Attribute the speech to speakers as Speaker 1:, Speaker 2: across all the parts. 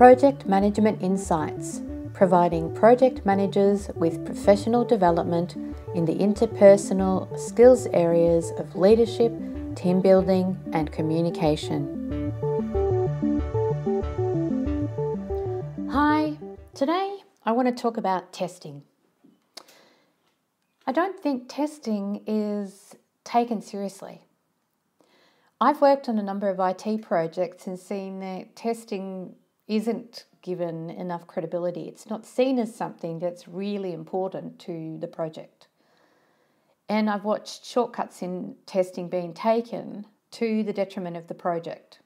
Speaker 1: Project Management Insights, providing project managers with professional development in the interpersonal skills areas of leadership, team building, and communication. Hi, today I want to talk about testing. I don't think testing is taken seriously. I've worked on a number of IT projects and seen that testing isn't given enough credibility. It's not seen as something that's really important to the project. And I've watched shortcuts in testing being taken to the detriment of the project.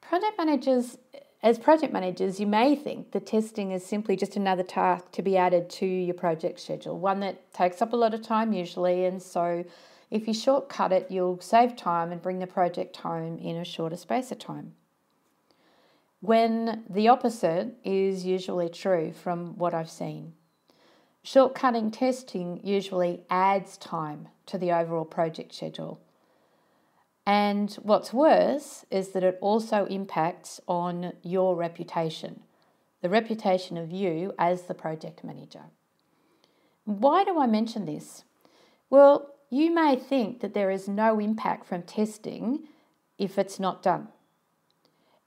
Speaker 1: Project managers, as project managers, you may think that testing is simply just another task to be added to your project schedule, one that takes up a lot of time usually, and so if you shortcut it, you'll save time and bring the project home in a shorter space of time. When the opposite is usually true from what I've seen. Shortcutting testing usually adds time to the overall project schedule. And what's worse is that it also impacts on your reputation, the reputation of you as the project manager. Why do I mention this? Well, you may think that there is no impact from testing if it's not done.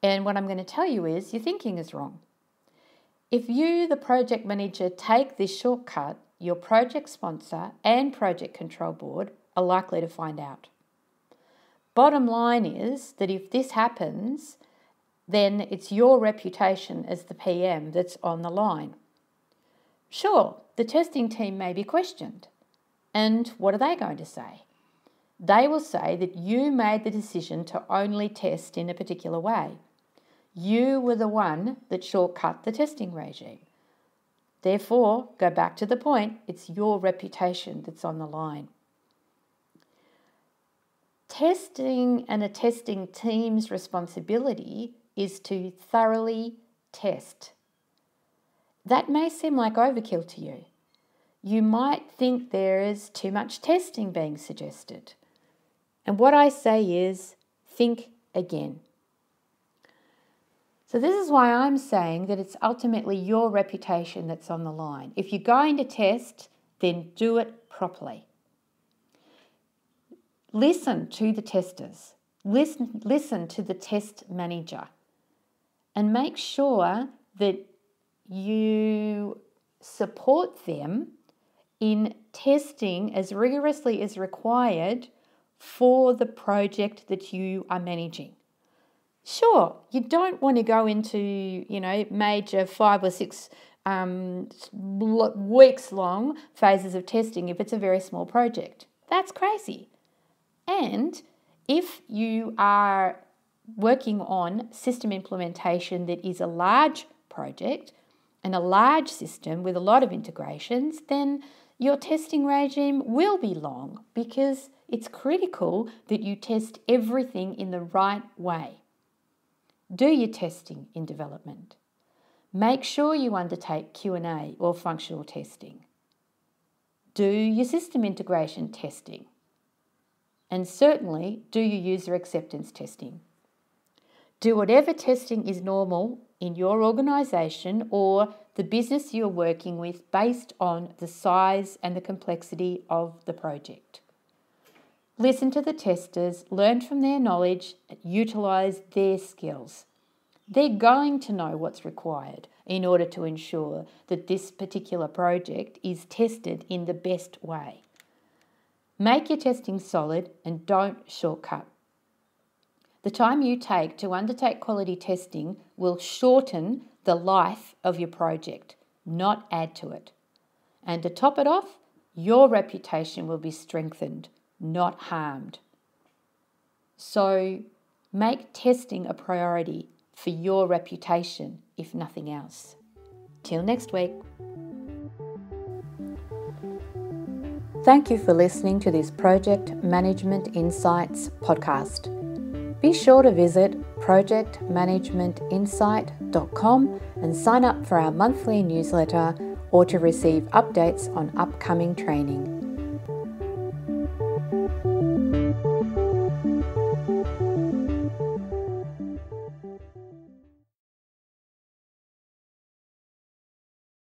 Speaker 1: And what I'm going to tell you is your thinking is wrong. If you, the project manager, take this shortcut, your project sponsor and project control board are likely to find out. Bottom line is that if this happens, then it's your reputation as the PM that's on the line. Sure, the testing team may be questioned, and what are they going to say? They will say that you made the decision to only test in a particular way. You were the one that shortcut the testing regime. Therefore, go back to the point, it's your reputation that's on the line. Testing and a testing team's responsibility is to thoroughly test. That may seem like overkill to you you might think there is too much testing being suggested. And what I say is think again. So, this is why I'm saying that it's ultimately your reputation that's on the line. If you're going to test, then do it properly. Listen to the testers, listen, listen to the test manager, and make sure that you support them in testing as rigorously as required for the project that you are managing. Sure, you don't want to go into, you know, major five or six um, weeks long phases of testing if it's a very small project. That's crazy. And if you are working on system implementation that is a large project and a large system with a lot of integrations, then your testing regime will be long because it's critical that you test everything in the right way. Do your testing in development. Make sure you undertake Q&A or functional testing. Do your system integration testing. And certainly do your user acceptance testing. Do whatever testing is normal in your organisation or the business you're working with based on the size and the complexity of the project. Listen to the testers, learn from their knowledge, and utilise their skills. They're going to know what's required in order to ensure that this particular project is tested in the best way. Make your testing solid and don't shortcut. The time you take to undertake quality testing will shorten the life of your project, not add to it. And to top it off, your reputation will be strengthened, not harmed. So make testing a priority for your reputation, if nothing else. Till next week. Thank you for listening to this Project Management Insights podcast. Be sure to visit projectmanagementinsight.com and sign up for our monthly newsletter or to receive updates on upcoming training. Thank you.